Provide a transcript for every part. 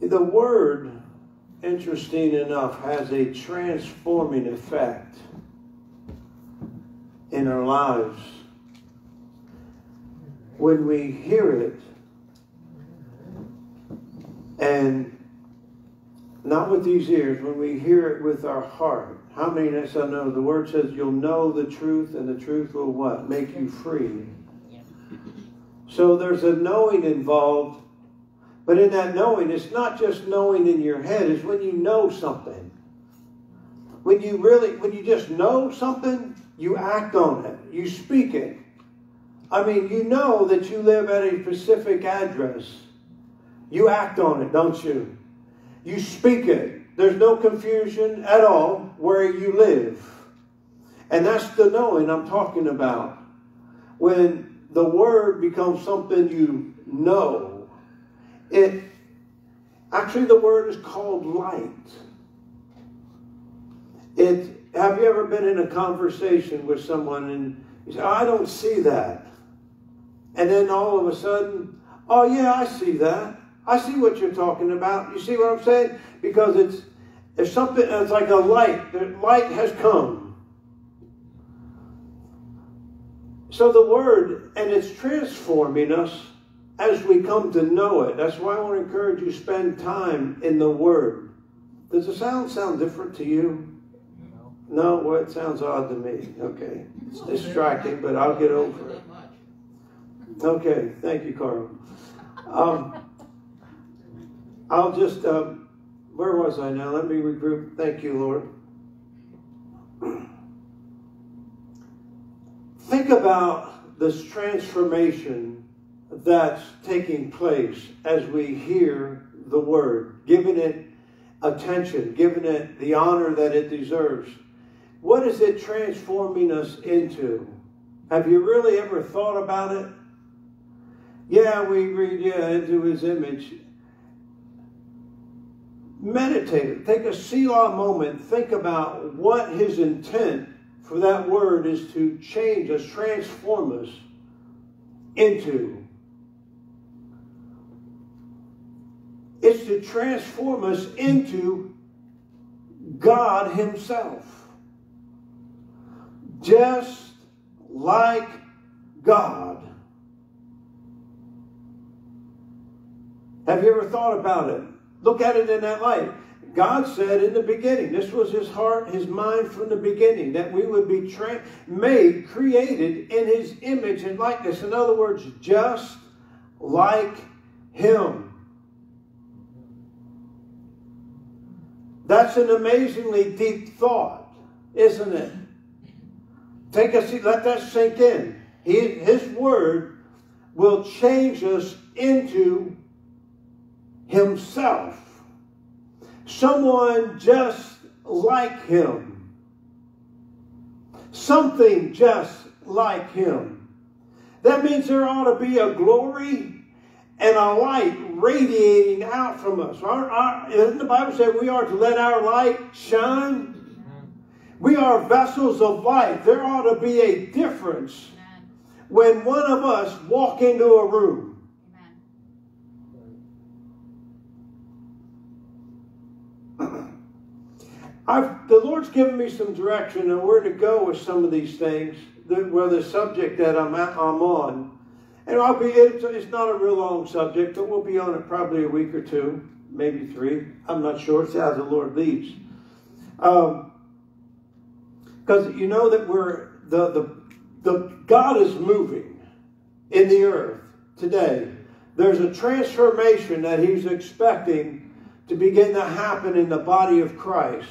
The word, interesting enough, has a transforming effect in our lives. When we hear it, and not with these ears, when we hear it with our heart. How many of us I know? The word says you'll know the truth, and the truth will what? Make you free. So there's a knowing involved, but in that knowing, it's not just knowing in your head, it's when you know something. When you really, when you just know something, you act on it, you speak it. I mean, you know that you live at a specific address. You act on it, don't you? You speak it. There's no confusion at all where you live. And that's the knowing I'm talking about. When the word becomes something you know, it actually the word is called light. It have you ever been in a conversation with someone and you say, oh, I don't see that. And then all of a sudden, oh yeah, I see that. I see what you're talking about. You see what I'm saying? Because it's it's something it's like a light. The light has come. So the word, and it's transforming us as we come to know it. That's why I want to encourage you spend time in the word. Does the sound sound different to you? No, well, it sounds odd to me. Okay. It's distracting, but I'll get over it. Okay, thank you, Carl. Um, I'll just, uh, where was I now? Let me regroup. Thank you, Lord. Think about this transformation that's taking place as we hear the word, giving it attention, giving it the honor that it deserves. What is it transforming us into? Have you really ever thought about it? Yeah, we read, yeah, into his image meditate it. Take a Selah moment. Think about what his intent for that word is to change us, transform us into. It's to transform us into God Himself. Just like God. Have you ever thought about it? Look at it in that light. God said in the beginning, this was his heart, his mind from the beginning, that we would be made, created in his image and likeness. In other words, just like him. That's an amazingly deep thought, isn't it? Take a seat, let that sink in. He, his word will change us into himself. Someone just like him. Something just like him. That means there ought to be a glory and a light radiating out from us. Our, our, the Bible say we are to let our light shine? We are vessels of light. There ought to be a difference when one of us walk into a room. I've, the Lord's given me some direction on where to go with some of these things, well, the subject that I'm, at, I'm on. And I'll be, it's, not a real long subject, but we'll be on it probably a week or two, maybe three. I'm not sure. It's how the Lord leads. Because um, you know that we're, the, the, the, God is moving in the earth today. There's a transformation that He's expecting to begin to happen in the body of Christ.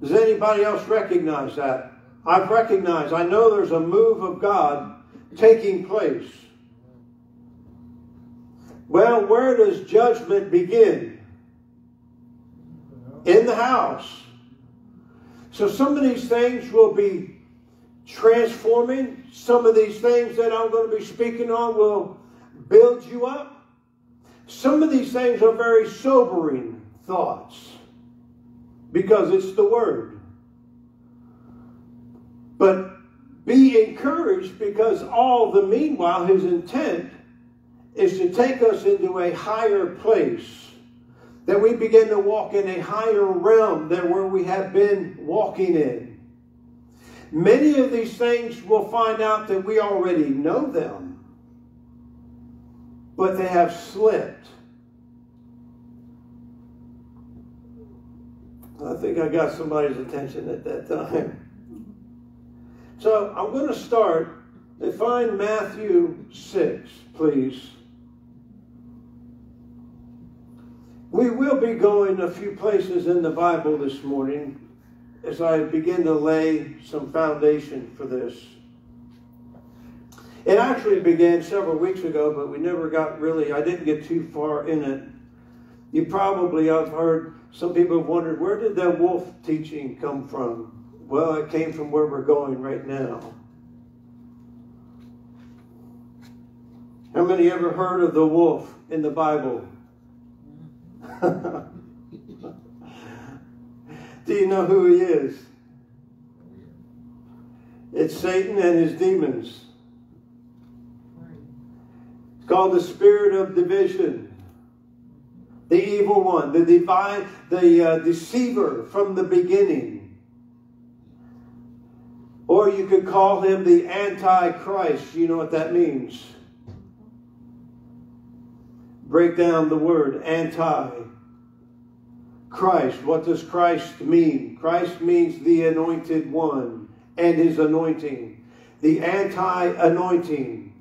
Does anybody else recognize that? I've recognized, I know there's a move of God taking place. Well, where does judgment begin? In the house. So some of these things will be transforming. Some of these things that I'm going to be speaking on will build you up. Some of these things are very sobering thoughts because it's the Word. But be encouraged because all the meanwhile, his intent is to take us into a higher place That we begin to walk in a higher realm than where we have been walking in. Many of these things we'll find out that we already know them, but they have slipped. I think I got somebody's attention at that time. So I'm going to start. Define Matthew 6, please. We will be going a few places in the Bible this morning as I begin to lay some foundation for this. It actually began several weeks ago, but we never got really, I didn't get too far in it. You probably have heard some people have wondered where did that wolf teaching come from? Well, it came from where we're going right now. How many ever heard of the wolf in the Bible? Do you know who he is? It's Satan and his demons. It's called the spirit of division. The evil one, the divine, the uh, deceiver from the beginning. Or you could call him the Antichrist. You know what that means? Break down the word anti. Christ. What does Christ mean? Christ means the anointed one and his anointing. The anti anointing.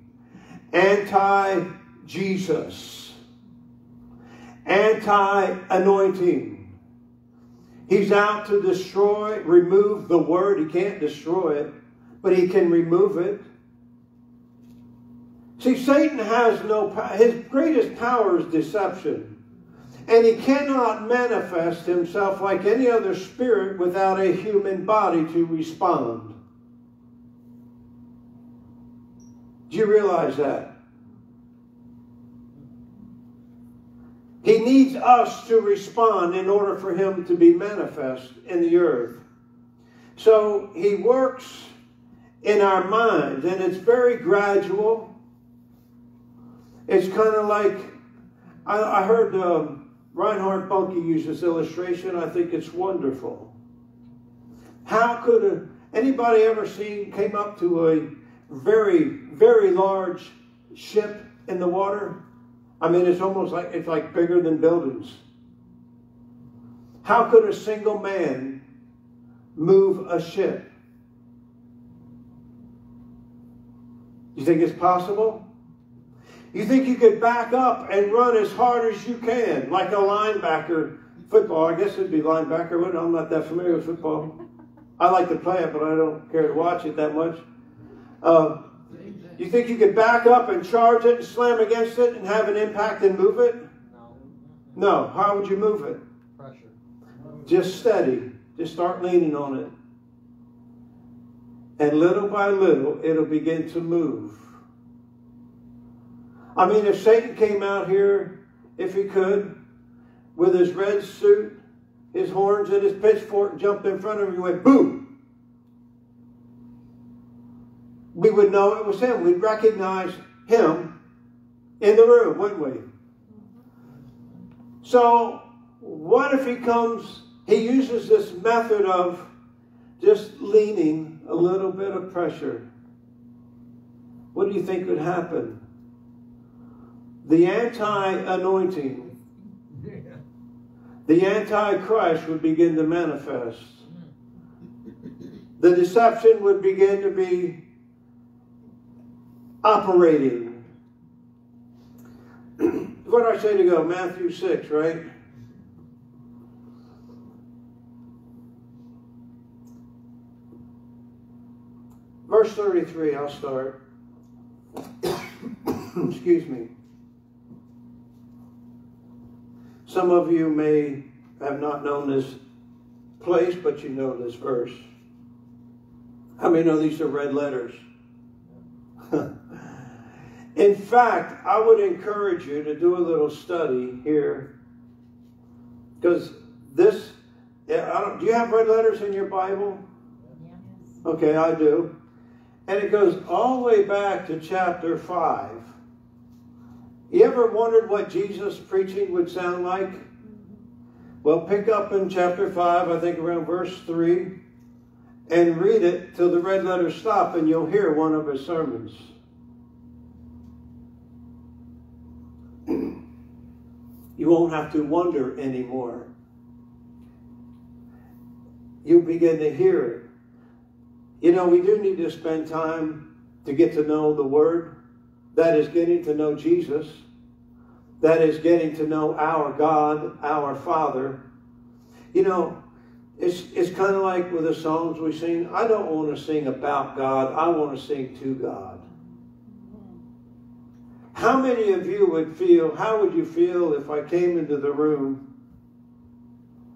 Anti Jesus. Anti anointing. He's out to destroy, remove the word. He can't destroy it, but he can remove it. See, Satan has no power. His greatest power is deception. And he cannot manifest himself like any other spirit without a human body to respond. Do you realize that? He needs us to respond in order for him to be manifest in the earth. So he works in our minds, and it's very gradual. It's kind of like I, I heard um, Reinhard Bonnke use this illustration. I think it's wonderful. How could a, anybody ever seen came up to a very very large ship in the water? I mean, it's almost like it's like bigger than buildings. How could a single man move a ship? You think it's possible? You think you could back up and run as hard as you can, like a linebacker football? I guess it'd be linebacker, I'm not that familiar with football. I like to play it, but I don't care to watch it that much. Uh, you think you could back up and charge it and slam against it and have an impact and move it? No. No. How would you move it? Pressure. Just steady. Just start leaning on it. And little by little, it'll begin to move. I mean, if Satan came out here, if he could, with his red suit, his horns, and his pitchfork, and jumped in front of you, went boom. We would know it was him. We'd recognize him in the room, wouldn't we? So, what if he comes, he uses this method of just leaning a little bit of pressure? What do you think would happen? the anti anointing, the antichrist would begin to manifest. The deception would begin to be operating. what did I say to go? Matthew 6, right? Verse 33, I'll start. Excuse me. Some of you may have not known this place, but you know this verse. How many know these are red letters? In fact, I would encourage you to do a little study here because this, do you have red letters in your Bible? Okay, I do. And it goes all the way back to chapter 5. You ever wondered what Jesus' preaching would sound like? Mm-hmm. Well, pick up in chapter 5, I think around verse 3, and read it till the red letters stop, and you'll hear one of his sermons. You won't have to wonder anymore. You'll begin to hear it. You know, we do need to spend time to get to know the Word. That is getting to know Jesus. That is getting to know our God, our Father. You know, it's, it's kind of like with the songs we sing. I don't want to sing about God. I want to sing to God. How many of you would feel, how would you feel if I came into the room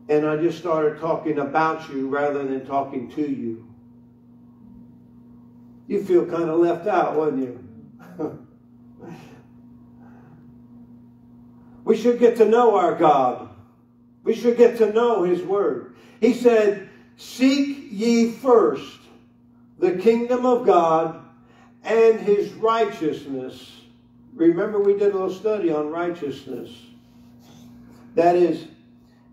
and I just started talking about you rather than talking to you? You feel kind of left out, wouldn't you? we should get to know our God. We should get to know His Word. He said, Seek ye first the kingdom of God and His righteousness Remember, we did a little study on righteousness. That is,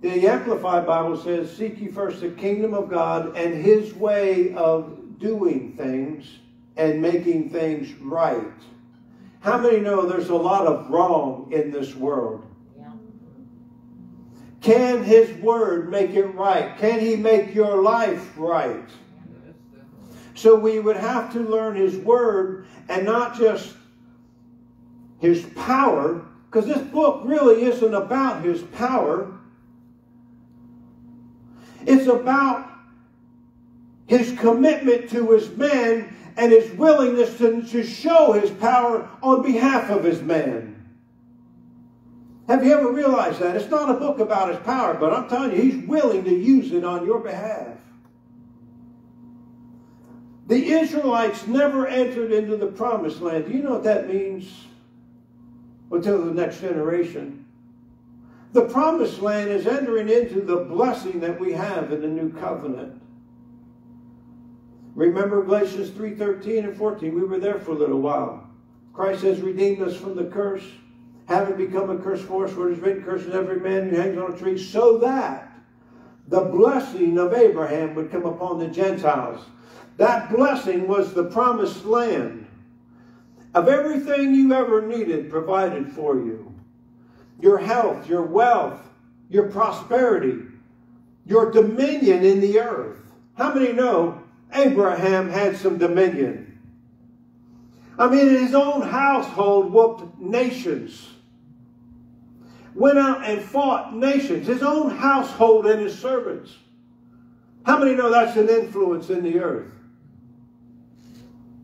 the Amplified Bible says, Seek ye first the kingdom of God and his way of doing things and making things right. How many know there's a lot of wrong in this world? Can his word make it right? Can he make your life right? So we would have to learn his word and not just his power, because this book really isn't about his power. It's about his commitment to his men and his willingness to, to show his power on behalf of his men. Have you ever realized that? It's not a book about his power, but I'm telling you, he's willing to use it on your behalf. The Israelites never entered into the promised land. Do you know what that means? Until the next generation. The promised land is entering into the blessing that we have in the new covenant. Remember Galatians 3:13 and 14. We were there for a little while. Christ has redeemed us from the curse, having become a curse for us, for it is written, curses every man who hangs on a tree, so that the blessing of Abraham would come upon the Gentiles. That blessing was the promised land of everything you ever needed provided for you. Your health, your wealth, your prosperity, your dominion in the earth. How many know Abraham had some dominion? I mean, his own household whooped nations. Went out and fought nations. His own household and his servants. How many know that's an influence in the earth?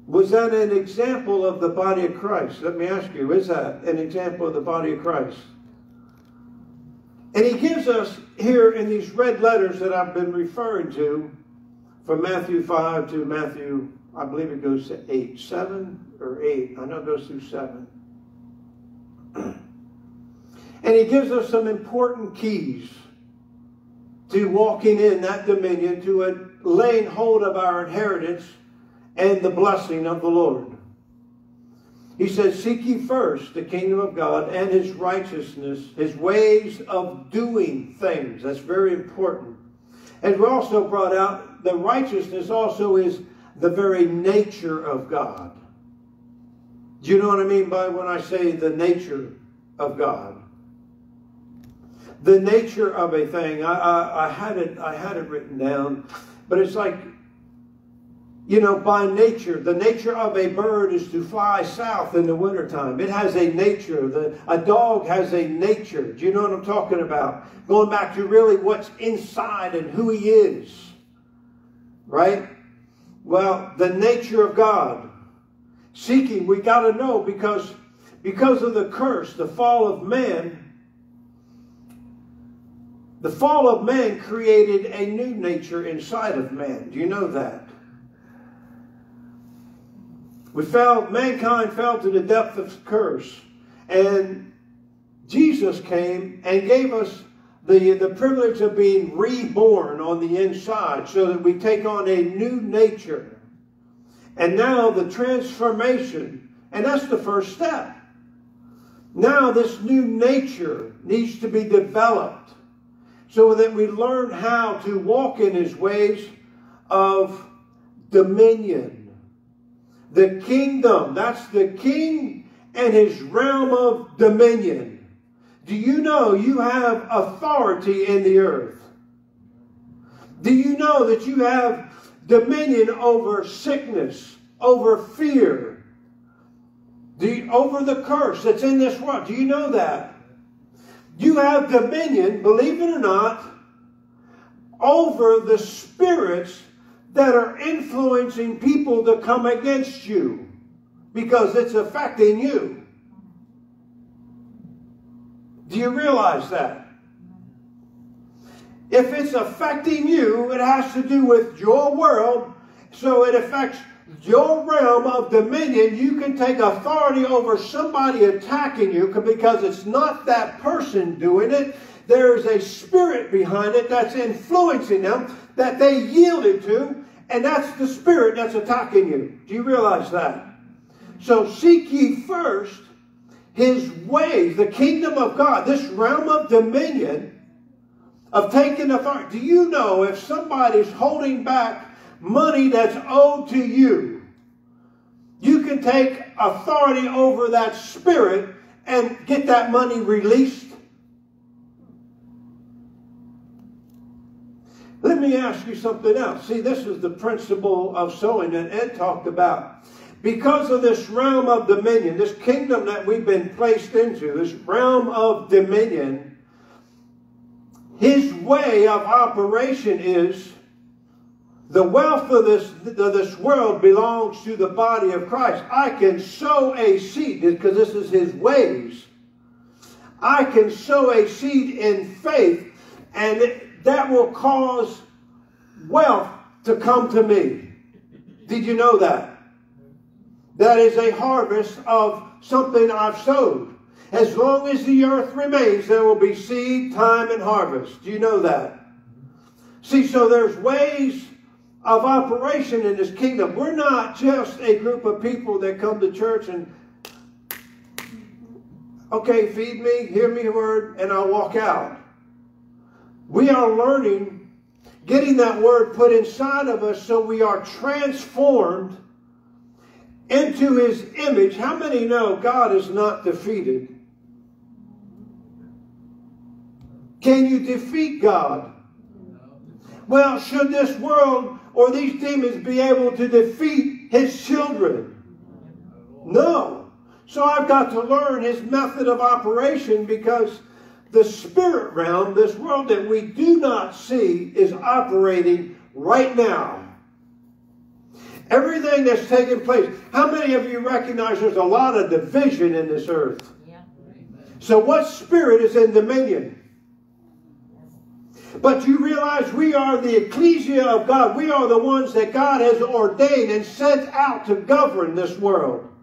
Was that an example of the body of Christ? Let me ask you, is that an example of the body of Christ? And he gives us here in these red letters that I've been referring to, from Matthew 5 to Matthew, I believe it goes to 8. 7 or 8. I know it goes through 7. and he gives us some important keys to walking in that dominion, to uh, laying hold of our inheritance and the blessing of the Lord. He says, Seek ye first the kingdom of God and his righteousness, his ways of doing things. That's very important. And we also brought out the righteousness also is the very nature of God. Do you know what I mean by when I say the nature of God? The nature of a thing. I, I, I had it I had it written down, but it's like you know, by nature, the nature of a bird is to fly south in the wintertime. It has a nature. The, a dog has a nature. Do you know what I'm talking about? Going back to really what's inside and who he is. Right? Well, the nature of God. Seeking, we got to know because, because of the curse, the fall of man, the fall of man created a new nature inside of man. Do you know that? We fell, mankind fell to the depth of curse. And Jesus came and gave us the, the privilege of being reborn on the inside so that we take on a new nature. And now the transformation, and that's the first step. Now this new nature needs to be developed so that we learn how to walk in his ways of dominion. The kingdom, that's the king and his realm of dominion. Do you know you have authority in the earth? Do you know that you have dominion over sickness, over fear, you, over the curse that's in this world? Do you know that? You have dominion, believe it or not, over the spirits that are influencing people to come against you because it's affecting you. Do you realize that? If it's affecting you, it has to do with your world, so it affects your realm of dominion. You can take authority over somebody attacking you because it's not that person doing it. There's a spirit behind it that's influencing them that they yielded to, and that's the spirit that's attacking you. Do you realize that? So seek ye first his ways, the kingdom of God, this realm of dominion of taking authority. Do you know if somebody's holding back money that's owed to you, you can take authority over that spirit and get that money released? Let me ask you something else. See, this is the principle of sowing that Ed talked about. Because of this realm of dominion, this kingdom that we've been placed into, this realm of dominion, his way of operation is the wealth of this, of this world belongs to the body of Christ. I can sow a seed because this is his ways. I can sow a seed in faith and that will cause wealth to come to me. Did you know that? That is a harvest of something I've sowed. As long as the earth remains, there will be seed, time, and harvest. Do you know that? See, so there's ways of operation in this kingdom. We're not just a group of people that come to church and, okay, feed me, hear me word, and I'll walk out. We are learning, getting that word put inside of us so we are transformed into his image. How many know God is not defeated? Can you defeat God? Well, should this world or these demons be able to defeat his children? No. So I've got to learn his method of operation because the spirit realm, this world that we do not see, is operating right now. Everything that's taking place. How many of you recognize there's a lot of division in this earth? Yeah. So what spirit is in dominion? But you realize we are the ecclesia of God. We are the ones that God has ordained and sent out to govern this world.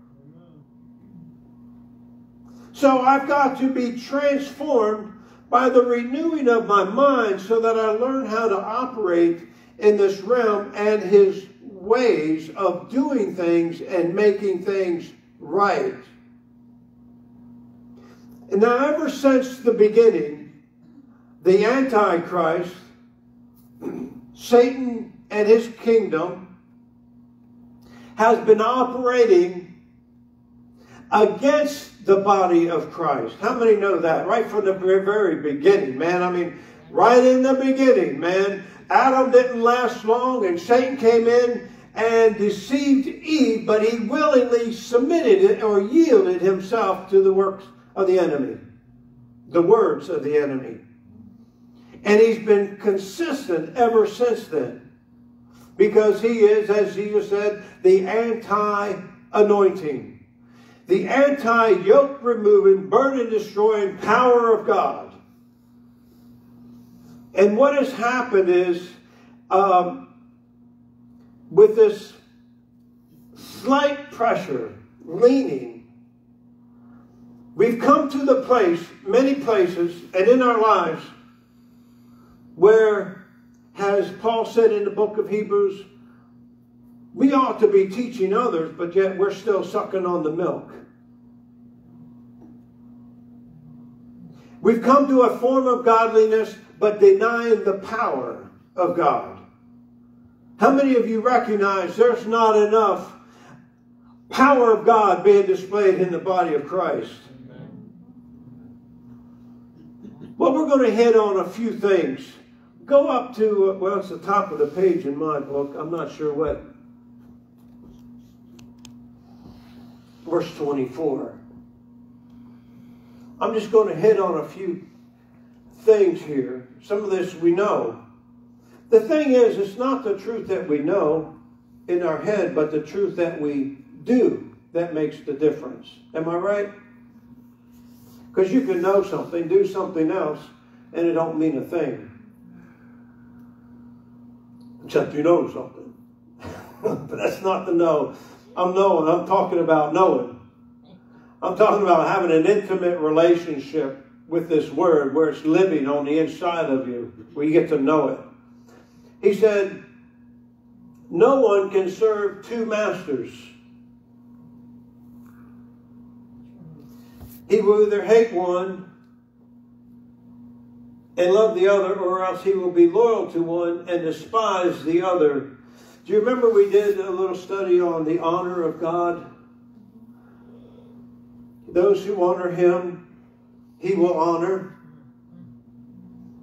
So I've got to be transformed by the renewing of my mind so that I learn how to operate in this realm and his ways of doing things and making things right. And now, ever since the beginning, the Antichrist, Satan and his kingdom, has been operating against the body of Christ. How many know that? Right from the very beginning, man. I mean, right in the beginning, man. Adam didn't last long and Satan came in and deceived Eve, but he willingly submitted it or yielded himself to the works of the enemy, the words of the enemy. And he's been consistent ever since then. Because he is, as Jesus said, the anti-anointing. The anti-yoke removing, burden destroying power of God. And what has happened is, um, with this slight pressure, leaning, we've come to the place, many places, and in our lives, where, as Paul said in the book of Hebrews, we ought to be teaching others, but yet we're still sucking on the milk. We've come to a form of godliness, but denying the power of God. How many of you recognize there's not enough power of God being displayed in the body of Christ? Well, we're going to hit on a few things. Go up to, well, it's the top of the page in my book. I'm not sure what. Verse 24. I'm just going to hit on a few things here. Some of this we know. The thing is, it's not the truth that we know in our head, but the truth that we do that makes the difference. Am I right? Because you can know something, do something else, and it don't mean a thing. Except you know something. but that's not the know. I'm knowing. I'm talking about knowing. I'm talking about having an intimate relationship with this word where it's living on the inside of you, where you get to know it. He said, No one can serve two masters. He will either hate one and love the other, or else he will be loyal to one and despise the other. Do you remember we did a little study on the honor of God? Those who honor him, he will honor.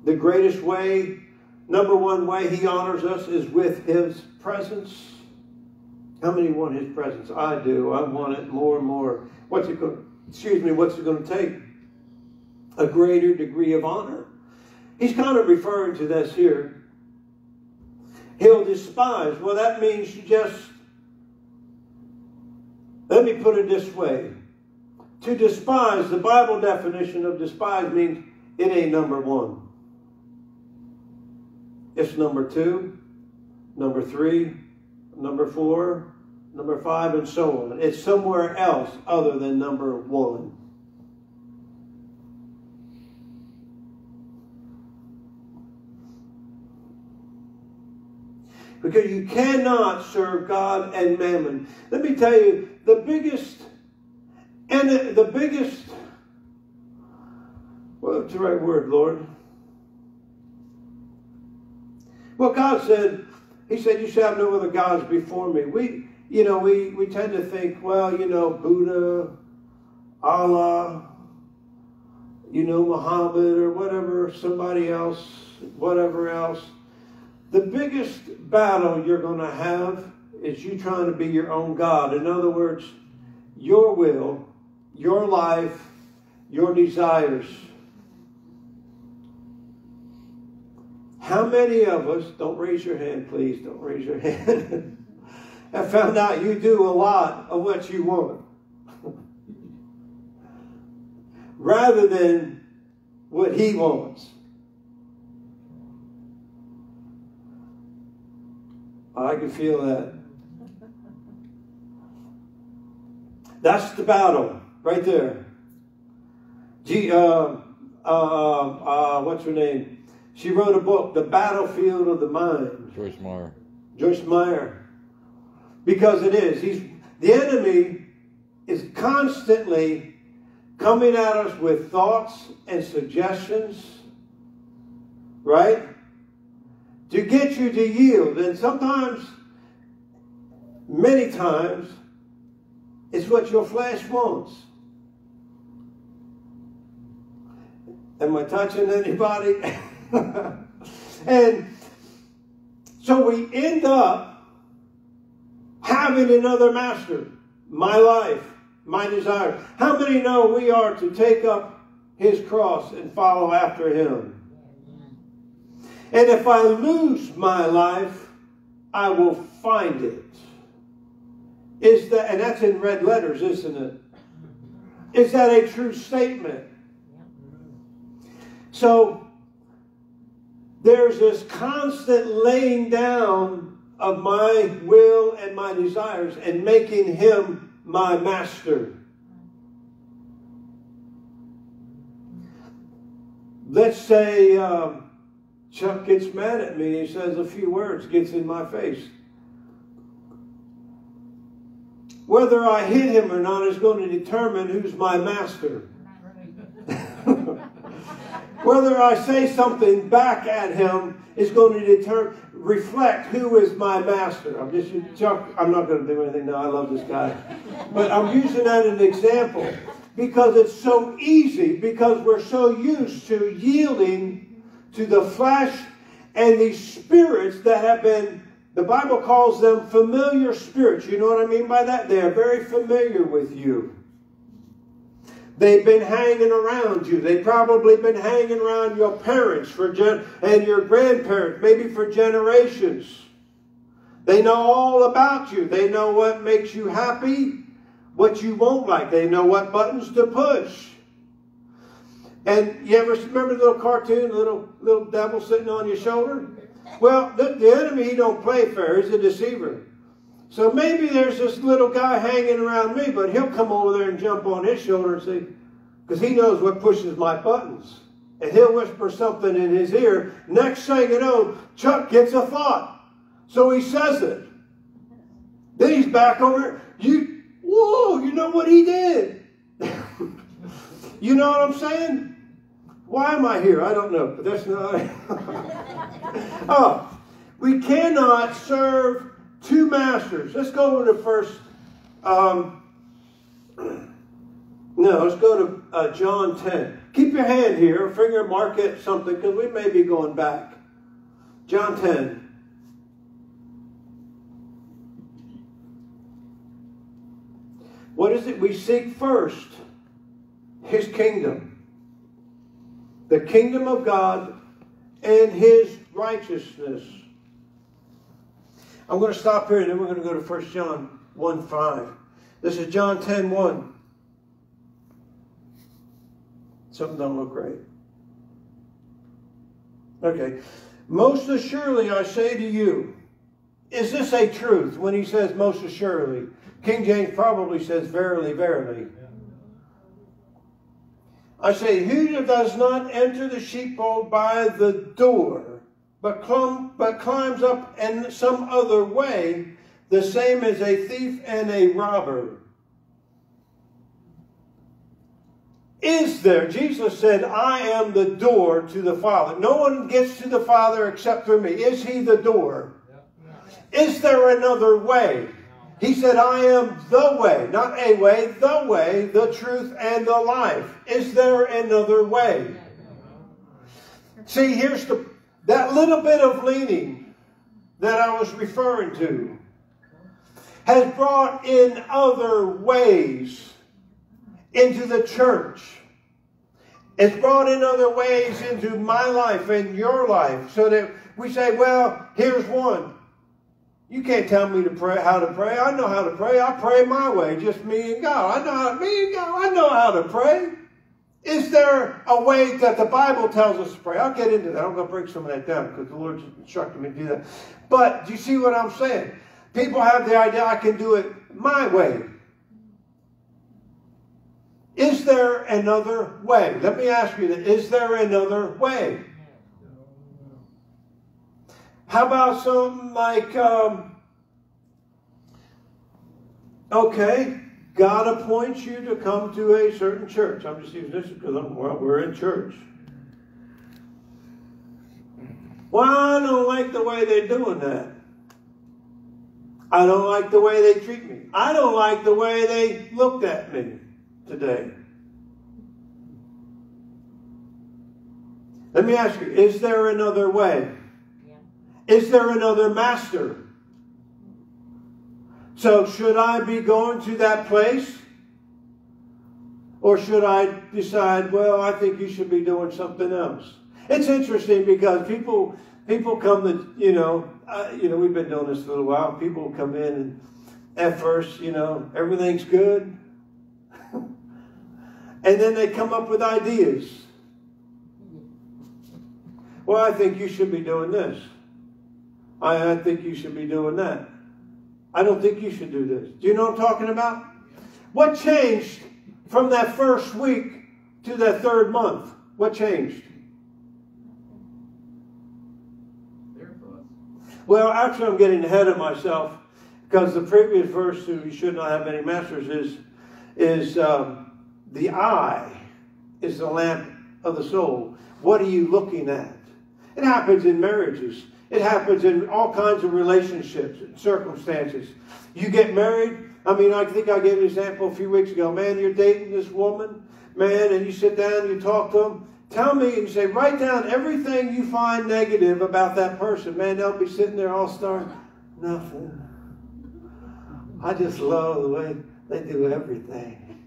The greatest way, number one way he honors us is with his presence. How many want his presence? I do. I want it more and more. What's it going excuse me, what's it going to take? A greater degree of honor. He's kind of referring to this here. He'll despise. Well, that means you just, let me put it this way. To despise, the Bible definition of despise means it ain't number one. It's number two, number three, number four, number five, and so on. It's somewhere else other than number one. Because you cannot serve God and mammon. Let me tell you, the biggest and the, the biggest, what's the right word, Lord? Well, God said, He said, You shall have no other gods before me. We, you know, we, we tend to think, well, you know, Buddha, Allah, you know, Muhammad or whatever, somebody else, whatever else. The biggest battle you're going to have is you trying to be your own God. In other words, your will your life, your desires. How many of us, don't raise your hand, please, don't raise your hand, have found out you do a lot of what you want rather than what he wants? I can feel that. That's the battle. Right there. G, uh, uh, uh, what's her name? She wrote a book, The Battlefield of the Mind. Joyce Meyer. Joyce Meyer. Because it is. He's the enemy is constantly coming at us with thoughts and suggestions, right? To get you to yield. And sometimes, many times, it's what your flesh wants. Am I touching anybody? and so we end up having another master. My life, my desire. How many know we are to take up his cross and follow after him? And if I lose my life, I will find it. Is that and that's in red letters, isn't it? Is that a true statement? So there's this constant laying down of my will and my desires and making him my master. Let's say um, Chuck gets mad at me. He says a few words, gets in my face. Whether I hit him or not is going to determine who's my master. Whether I say something back at him is going to deter, reflect who is my master. I'm just Chuck. I'm not going to do anything now. I love this guy, but I'm using that as an example because it's so easy. Because we're so used to yielding to the flesh and these spirits that have been. The Bible calls them familiar spirits. You know what I mean by that? They are very familiar with you. They've been hanging around you. They've probably been hanging around your parents for gen- and your grandparents, maybe for generations. They know all about you. They know what makes you happy, what you won't like. They know what buttons to push. And you ever remember the little cartoon, little little devil sitting on your shoulder? Well, the, the enemy he don't play fair. He's a deceiver. So maybe there's this little guy hanging around me, but he'll come over there and jump on his shoulder and say, because he knows what pushes my buttons. And he'll whisper something in his ear. Next thing you know, Chuck gets a thought. So he says it. Then he's back over. You, whoa, you know what he did? you know what I'm saying? Why am I here? I don't know, but that's not. oh, we cannot serve two masters. Let's go to first. Um, no, let's go to uh, John 10. Keep your hand here, finger mark it something, because we may be going back. John 10. What is it we seek first? His kingdom. The kingdom of God and his righteousness. I'm going to stop here and then we're going to go to 1 John 1 5. This is John 10 1. Something don't look right. Okay. Most assuredly I say to you, is this a truth when he says most assuredly? King James probably says verily, verily. I say, who does not enter the sheepfold by the door, but, clum, but climbs up in some other way, the same as a thief and a robber. Is there, Jesus said, I am the door to the Father. No one gets to the Father except through me. Is he the door? Is there another way? He said, I am the way, not a way, the way, the truth, and the life. Is there another way? See, here's the that little bit of leaning that I was referring to has brought in other ways into the church. It's brought in other ways into my life and your life so that we say, well, here's one. You can't tell me to pray how to pray. I know how to pray. I pray my way, just me and God. I know how me and God. I know how to pray. Is there a way that the Bible tells us to pray? I'll get into that. I'm going to break some of that down because the Lord instructed me to do that. But do you see what I'm saying? People have the idea I can do it my way. Is there another way? Let me ask you that. Is there another way? How about something like, um, okay, God appoints you to come to a certain church. I'm just using this because I'm, well, we're in church. Well, I don't like the way they're doing that. I don't like the way they treat me. I don't like the way they looked at me today. Let me ask you, is there another way? Is there another master? So, should I be going to that place? Or should I decide, well, I think you should be doing something else? It's interesting because people people come to, you know, uh, you know, we've been doing this for a little while. People come in and at first, you know, everything's good. and then they come up with ideas. Well, I think you should be doing this. I, I think you should be doing that. I don't think you should do this. Do you know what I'm talking about? What changed from that first week to that third month? What changed? Well, actually, I'm getting ahead of myself because the previous verse, "You should not have many masters," is is um, the eye is the lamp of the soul. What are you looking at? It happens in marriages. It happens in all kinds of relationships and circumstances. You get married. I mean, I think I gave an example a few weeks ago. Man, you're dating this woman, man, and you sit down, and you talk to them. Tell me, and you say, write down everything you find negative about that person. Man, they'll be sitting there all starting, nothing. I just love the way they do everything.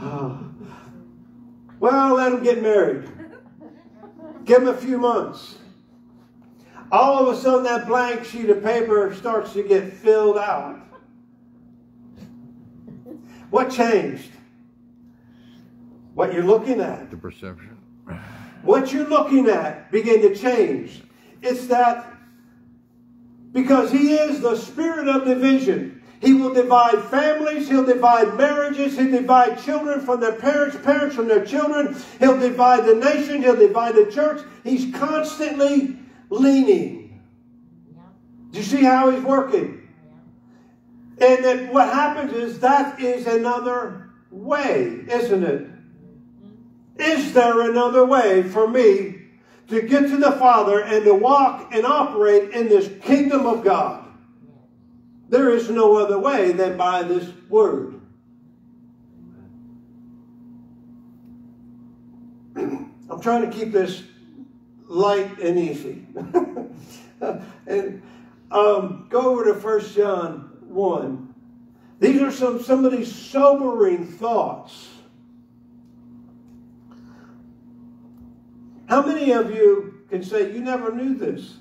Oh. Well, let them get married. Give them a few months. All of a sudden, that blank sheet of paper starts to get filled out. What changed? What you're looking at. The perception. What you're looking at began to change. It's that because He is the spirit of division. He will divide families. He'll divide marriages. He'll divide children from their parents, parents from their children. He'll divide the nation. He'll divide the church. He's constantly leaning. Do you see how he's working? And then what happens is that is another way, isn't it? Mm-hmm. Is there another way for me to get to the Father and to walk and operate in this kingdom of God? There is no other way than by this word. I'm trying to keep this light and easy. and um, go over to 1 John 1. These are some, some of these sobering thoughts. How many of you can say you never knew this?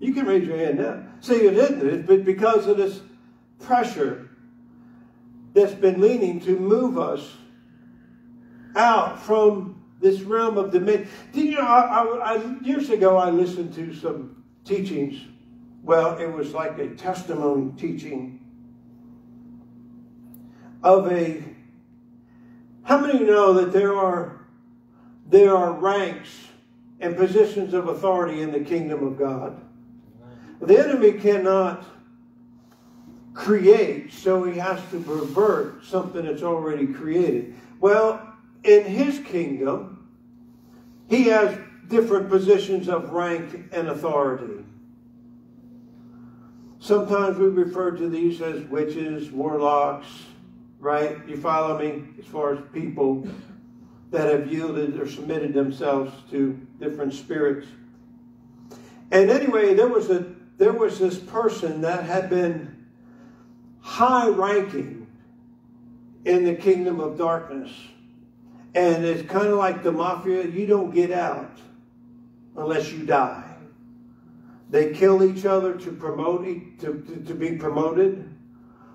You can raise your hand now. Say you didn't, but because of this pressure that's been leaning to move us out from this realm of dominion. Did you know, I, I, I, years ago I listened to some teachings. Well, it was like a testimony teaching of a. How many know that there are there are ranks and positions of authority in the kingdom of God? The enemy cannot create, so he has to pervert something that's already created. Well, in his kingdom, he has different positions of rank and authority. Sometimes we refer to these as witches, warlocks, right? You follow me? As far as people that have yielded or submitted themselves to different spirits. And anyway, there was a there was this person that had been high ranking in the kingdom of darkness. And it's kind of like the mafia, you don't get out unless you die. They kill each other to promote to, to, to be promoted.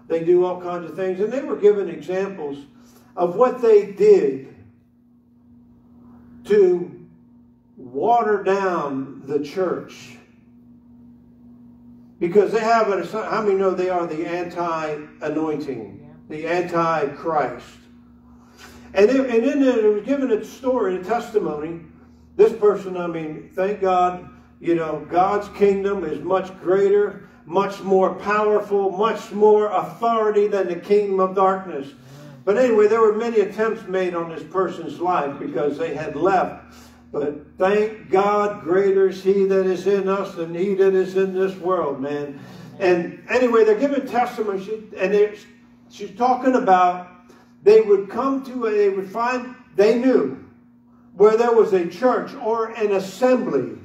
They do all kinds of things. And they were given examples of what they did to water down the church because they have it. How many know they are the anti-anointing, the anti-Christ? And, they, and then it was given a story, a testimony. This person, I mean, thank God, you know, God's kingdom is much greater, much more powerful, much more authority than the kingdom of darkness. But anyway, there were many attempts made on this person's life because they had left but thank God, greater is He that is in us than He that is in this world, man. And anyway, they're giving testimony, and she's talking about they would come to, a, they would find, they knew where there was a church or an assembly.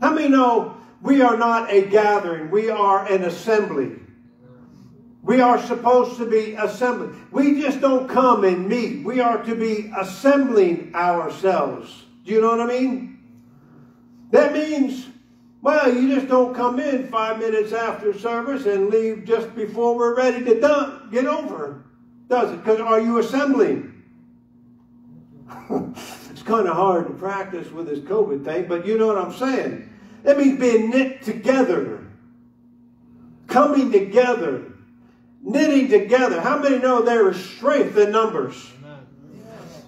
How many know we are not a gathering, we are an assembly? We are supposed to be assembling. We just don't come and meet. We are to be assembling ourselves. Do you know what I mean? That means, well, you just don't come in five minutes after service and leave just before we're ready to dump, get over, does it? Because are you assembling? it's kind of hard to practice with this COVID thing, but you know what I'm saying. That means being knit together, coming together knitting together. How many know there is strength in numbers?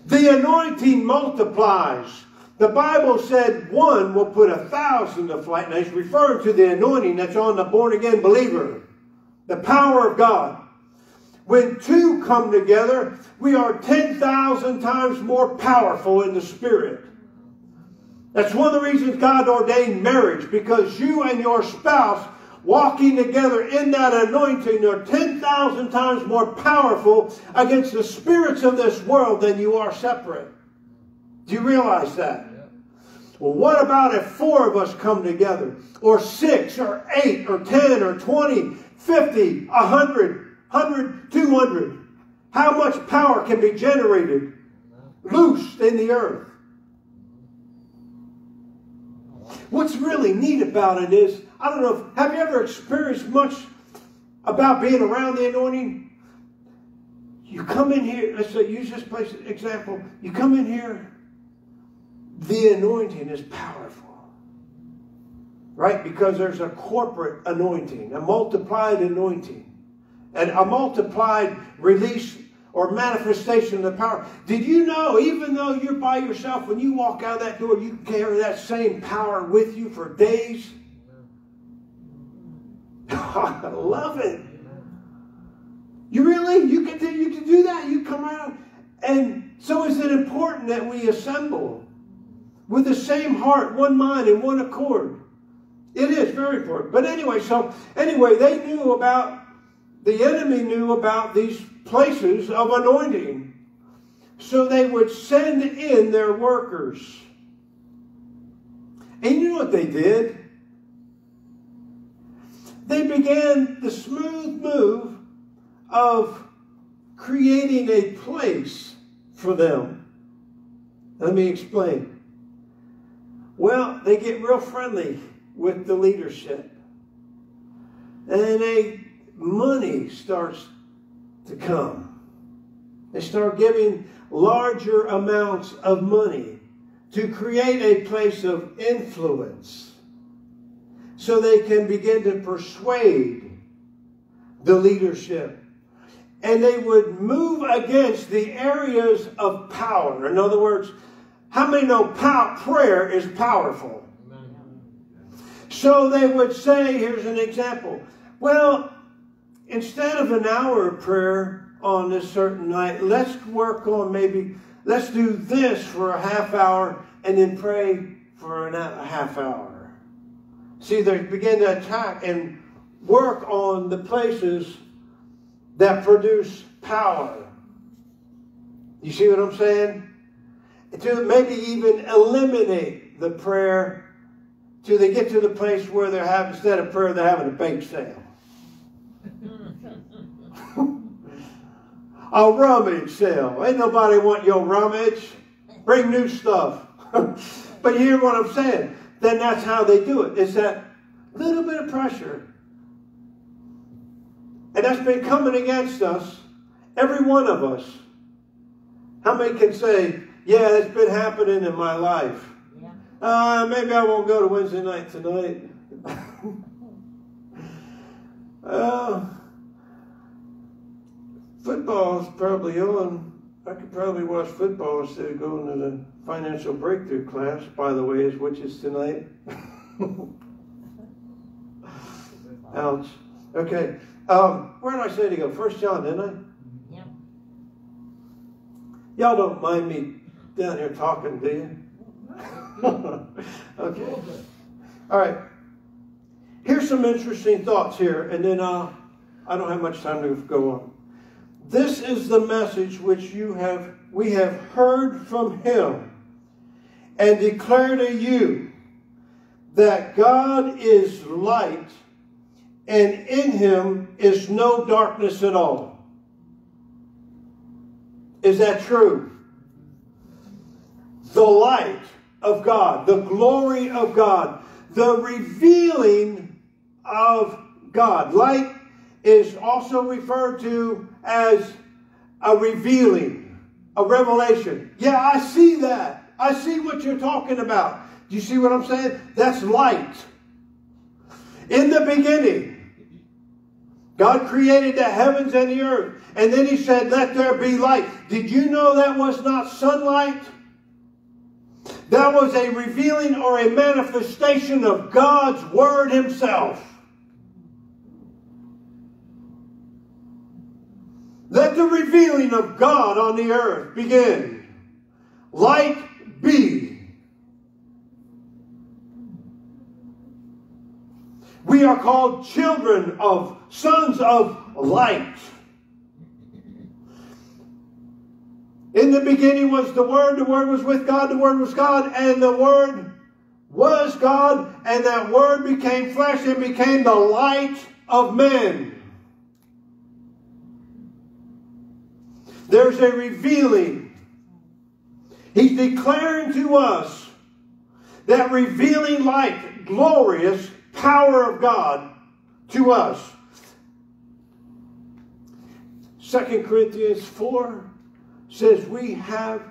The anointing multiplies. The Bible said one will put a thousand to flight. Now it's referring to the anointing that's on the born again believer. The power of God. When two come together, we are 10,000 times more powerful in the Spirit. That's one of the reasons God ordained marriage, because you and your spouse walking together in that anointing are 10,000 times more powerful against the spirits of this world than you are separate. Do you realize that? Well, what about if four of us come together? Or six, or eight, or ten, or twenty, fifty, a hundred, hundred, two hundred? How much power can be generated, loosed in the earth? What's really neat about it is, I don't know, have you ever experienced much about being around the anointing? You come in here, let's say, use this place example. You come in here, the anointing is powerful. Right? Because there's a corporate anointing, a multiplied anointing, and a multiplied release or manifestation of the power. Did you know, even though you're by yourself, when you walk out that door, you carry that same power with you for days? I love it. You really? You can you can do that. You come out. And so is it important that we assemble with the same heart, one mind, and one accord? It is very important. But anyway, so anyway, they knew about, the enemy knew about these places of anointing. So they would send in their workers. And you know what they did? They began the smooth move of creating a place for them. Let me explain. Well, they get real friendly with the leadership. And they money starts to come. They start giving larger amounts of money to create a place of influence so they can begin to persuade the leadership. And they would move against the areas of power. In other words, how many know prayer is powerful? So they would say, here's an example. Well, instead of an hour of prayer on this certain night, let's work on maybe, let's do this for a half hour and then pray for a half hour. See, they begin to attack and work on the places that produce power. You see what I'm saying? To maybe even eliminate the prayer till they get to the place where they're having, instead of prayer, they're having a bake sale. A rummage sale. Ain't nobody want your rummage. Bring new stuff. but you hear what I'm saying? Then that's how they do it. It's that little bit of pressure. And that's been coming against us, every one of us. How many can say, yeah, it's been happening in my life? Yeah. Uh, maybe I won't go to Wednesday night tonight. uh, football's probably on. I could probably watch football instead of going to the financial breakthrough class, by the way, is which is tonight. Ouch. Okay. Um, where did I say to go? First John, didn't I? Yeah. Y'all don't mind me down here talking, do you? okay. All right. Here's some interesting thoughts here, and then uh, I don't have much time to go on. This is the message which you have we have heard from him and declare to you that God is light and in him is no darkness at all. Is that true? The light of God, the glory of God, the revealing of God. Light is also referred to as a revealing, a revelation. Yeah, I see that. I see what you're talking about. Do you see what I'm saying? That's light. In the beginning, God created the heavens and the earth. And then he said, let there be light. Did you know that was not sunlight? That was a revealing or a manifestation of God's Word Himself. Let the revealing of God on the earth begin. Light be. We are called children of sons of light. In the beginning was the Word, the Word was with God, the Word was God, and the Word was God, and that Word became flesh and became the light of men. There's a revealing. He's declaring to us that revealing light, glorious power of God to us. 2 Corinthians 4 says we have,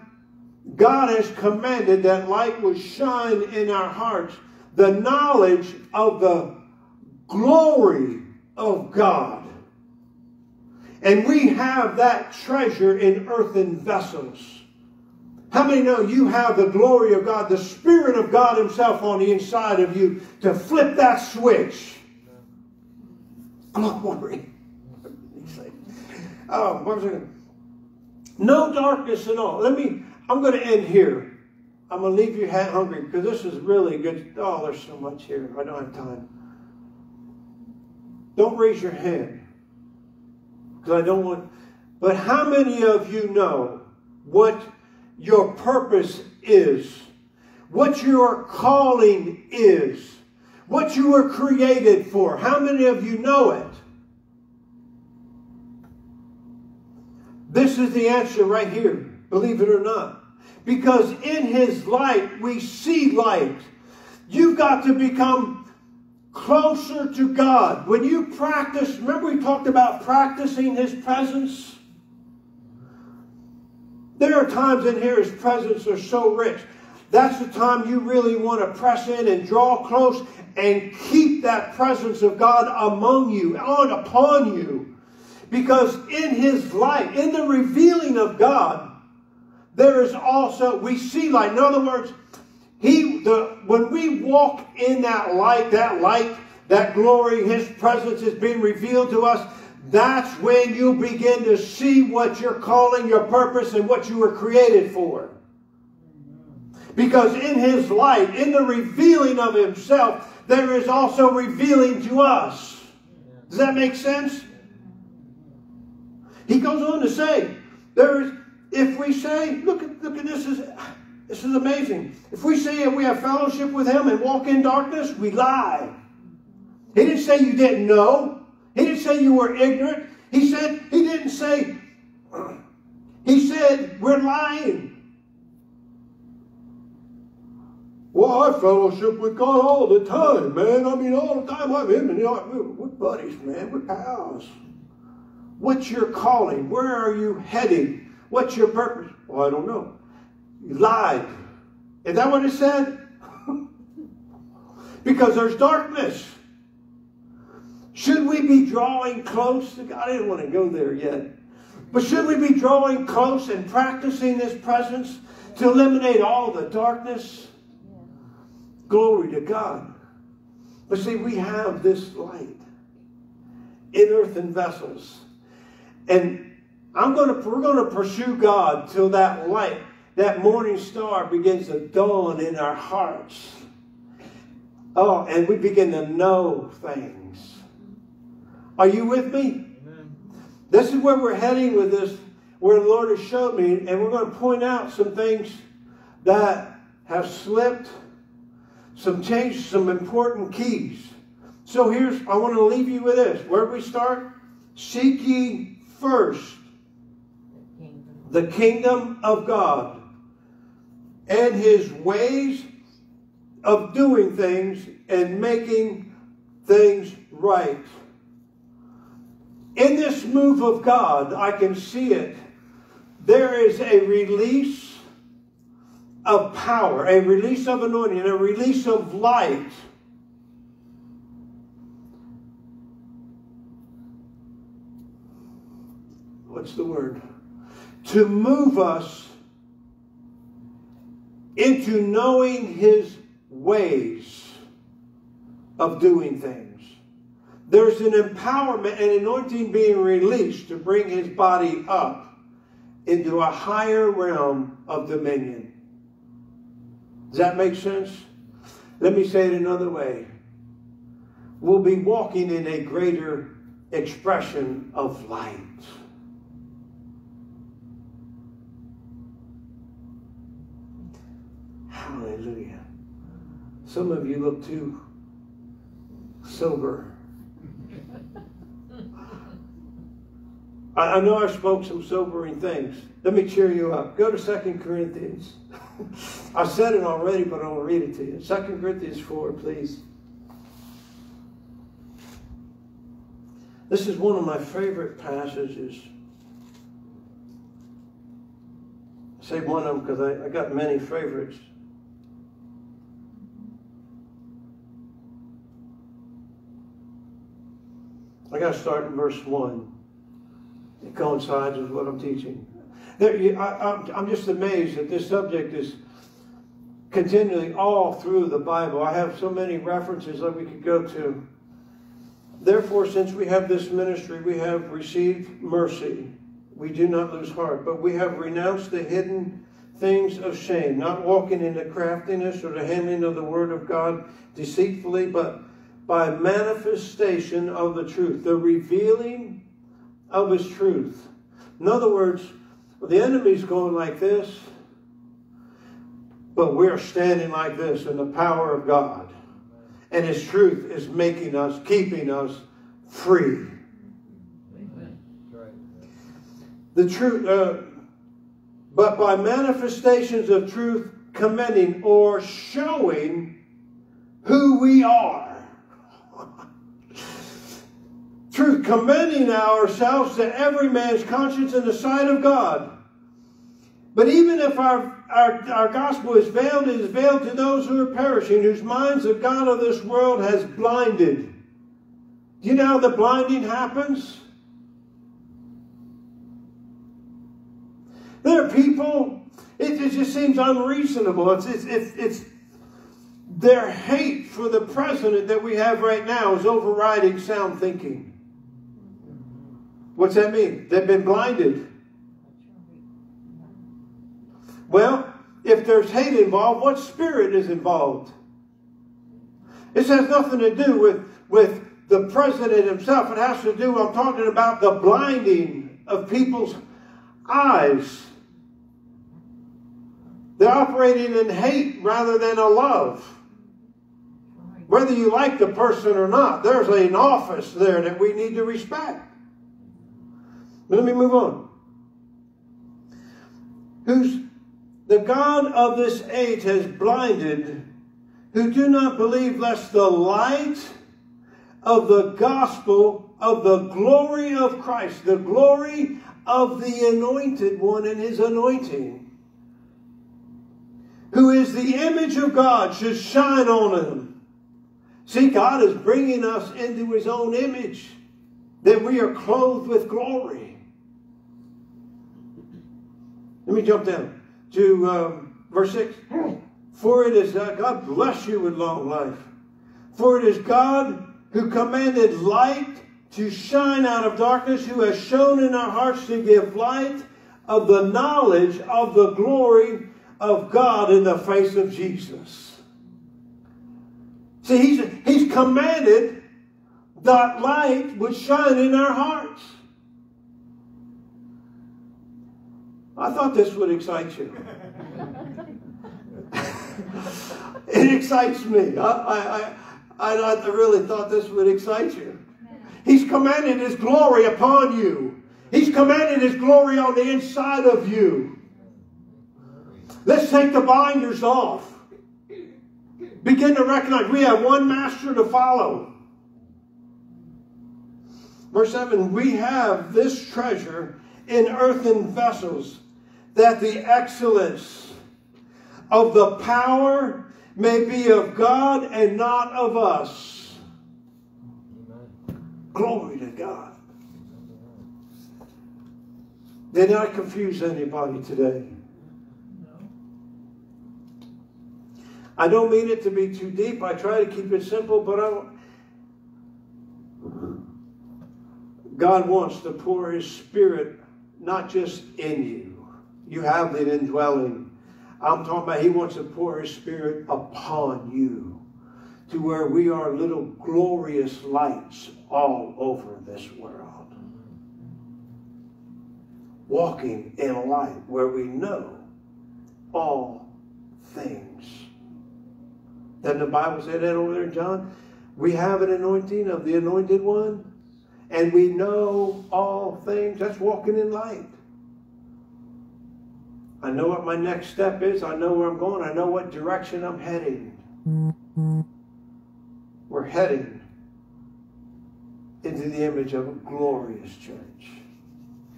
God has commanded that light will shine in our hearts, the knowledge of the glory of God. And we have that treasure in earthen vessels. How many know you have the glory of God, the Spirit of God Himself on the inside of you to flip that switch? I'm not wondering. Oh, I going No darkness at all. Let me, I'm going to end here. I'm going to leave you hungry because this is really good. Oh, there's so much here. I don't have time. Don't raise your hand because I don't want. But how many of you know what your purpose is? What your calling is? What you were created for? How many of you know it? This is the answer right here, believe it or not. Because in His light, we see light. You've got to become closer to God. When you practice, remember we talked about practicing His presence? There are times in here His presence are so rich. That's the time you really want to press in and draw close and keep that presence of God among you, on upon you. Because in his light, in the revealing of God, there is also, we see light. In other words, he, the, when we walk in that light, that light, that glory, his presence is being revealed to us, that's when you begin to see what you're calling your purpose and what you were created for. Because in his light, in the revealing of himself, there is also revealing to us. Does that make sense? He goes on to say, there is, if we say, look at, look at this, is, this is amazing. If we say we have fellowship with him and walk in darkness, we lie. He didn't say you didn't know. He didn't say you were ignorant. He said, he didn't say, he said, we're lying. Well, I fellowship with God all the time, man. I mean, all the time I'm in, and you we're buddies, man. We're pals. What's your calling? Where are you heading? What's your purpose? Well, I don't know. Lied. Is that what it said? because there's darkness. Should we be drawing close to God? I didn't want to go there yet. But should we be drawing close and practicing this presence to eliminate all the darkness? Glory to God. But see, we have this light in earthen vessels. And I'm going to, we're going to pursue God till that light, that morning star begins to dawn in our hearts. Oh, and we begin to know things. Are you with me? Amen. This is where we're heading with this, where the Lord has showed me, and we're going to point out some things that have slipped, some changes, some important keys. So here's, I want to leave you with this. Where do we start? Seek ye first the kingdom of God and his ways of doing things and making things right. In this move of God, I can see it. There is a release of power, a release of anointing, a release of light what's the word? To move us into knowing his ways of doing things. there's an empowerment, an anointing being released to bring his body up into a higher realm of dominion. Does that make sense? Let me say it another way. We'll be walking in a greater expression of light. Hallelujah. Some of you look too sober. I, I know I spoke some sobering things. Let me cheer you up. Go to Second Corinthians. I said it already, but I'll read it to you. Second Corinthians 4, please. This is one of my favorite passages. I say one of them because I, I got many favorites. I got to start in verse 1. It coincides with what I'm teaching. I, I'm just amazed that this subject is continually all through the Bible. I have so many references that we could go to. Therefore, since we have this ministry, we have received mercy. We do not lose heart, but we have renounced the hidden things of shame, not walking in the craftiness or the handling of the word of God deceitfully, but by manifestation of the truth, the revealing of his truth. In other words, the enemy's going like this, but we're standing like this in the power of God. And his truth is making us, keeping us free. Amen. The truth, uh, but by manifestations of truth, commending or showing who we are. Truth, commending ourselves to every man's conscience in the sight of God. But even if our, our, our gospel is veiled, it is veiled to those who are perishing, whose minds the God of this world has blinded. Do you know how the blinding happens? There are people, it, it just seems unreasonable. It's, it's, it's, it's their hate for the president that we have right now is overriding sound thinking. What's that mean? They've been blinded. Well, if there's hate involved, what spirit is involved? This has nothing to do with, with the president himself. It has to do, I'm talking about the blinding of people's eyes. They're operating in hate rather than a love. Whether you like the person or not, there's an office there that we need to respect. Let me move on. Who's the God of this age has blinded who do not believe lest the light of the gospel of the glory of Christ, the glory of the anointed one and his anointing, who is the image of God, should shine on him. See, God is bringing us into his own image, that we are clothed with glory. Let me jump down to um, verse 6. For it is, uh, God bless you with long life. For it is God who commanded light to shine out of darkness, who has shone in our hearts to give light of the knowledge of the glory of God in the face of Jesus. See, he's, he's commanded that light would shine in our hearts. I thought this would excite you. it excites me. I, I, I, I really thought this would excite you. He's commanded His glory upon you. He's commanded His glory on the inside of you. Let's take the binders off. Begin to recognize we have one master to follow. Verse 7 We have this treasure in earthen vessels that the excellence of the power may be of God and not of us. Amen. Glory to God. Did I confuse anybody today? No. I don't mean it to be too deep. I try to keep it simple, but I. don't. God wants to pour His Spirit not just in you. You have the indwelling. I'm talking about He wants to pour His Spirit upon you to where we are little glorious lights all over this world. Walking in light where we know all things. Then the Bible said that over there, John. We have an anointing of the anointed one, and we know all things. That's walking in light. I know what my next step is. I know where I'm going. I know what direction I'm heading. We're heading into the image of a glorious church.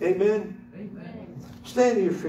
Amen. Amen. Stand to your feet.